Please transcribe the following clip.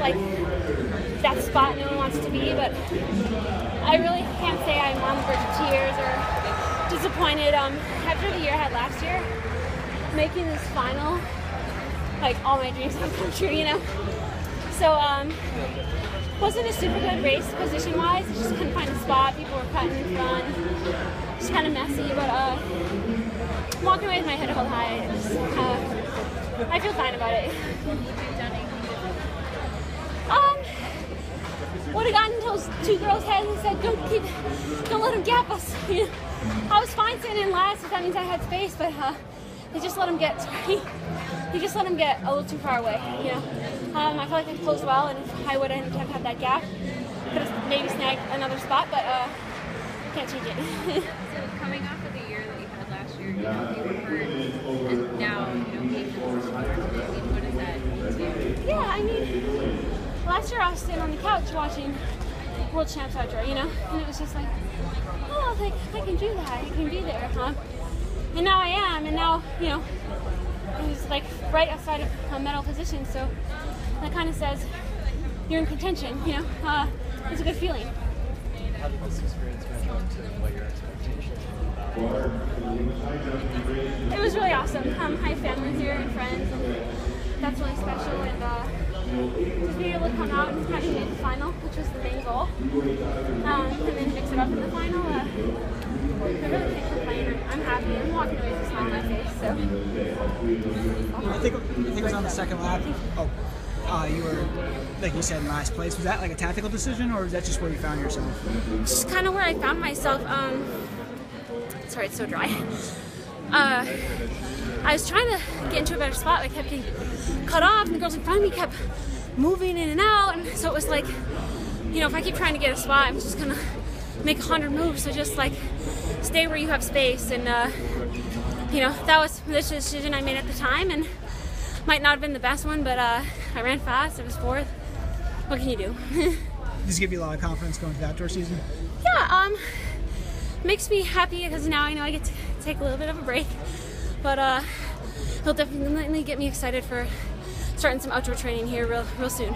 like that spot no one wants to be, but I really can't say I'm on the verge of tears or disappointed. Um, after the year I had last year, making this final, like all my dreams have come true, you know. So um, wasn't a super good race position wise. I just couldn't find a spot. People were cutting in front. Just kind of messy, but uh, walking away with my head held high. Just, uh, I feel fine about it. Um, would have gotten those two girls' heads and said, "Don't keep, don't let them gap us." You know, I was fine sitting in last if that means I had space, but uh, they just let them get. Sorry, they just let them get a little too far away. You know, um, I felt like I closed well, and if I would have had that gap, could have maybe snagged another spot, but uh, can't change it. So coming off of the year that you had last year, you know, you were hurt, and now, you know, being in the position you are today, I mean, what does that mean to you? Yeah, I mean, last year I was sitting on the couch watching World Champs outdoor, you know, and it was just like, oh, like I can do that, I can be there, huh? And now I am, and now, you know, it was like right outside of a medal position, so that kind of says you're in contention, you know. Uh, it's a good feeling. How did this experience measure up to what your expectations were? It was really awesome. Um, I have family here and friends, and that's really special. And uh, just being able to come out and having made the final, which was the main goal, um, and then mix it up in the final. Uh, I really can't complain. I'm happy. I'm walking away with a smile on my face. So I think I think it was on the second lap. Oh, uh, you were like you said in last place. Was that like a tactical decision, or is that just where you found yourself? just kind of where I found myself. Um, sorry, it's so dry. Uh, I was trying to get into a better spot. I kept getting cut off, and the girls in front of me kept moving in and out, and so it was like, you know, if I keep trying to get a spot, I'm just gonna make a hundred moves. So just like stay where you have space, and uh, you know, that was the decision I made at the time, and might not have been the best one, but uh, I ran fast. It was fourth. What can you do? Does it give you a lot of confidence going to the outdoor season? yeah, um, makes me happy because now I know I get to take a little bit of a break. But uh, it'll definitely get me excited for starting some outdoor training here real, real soon.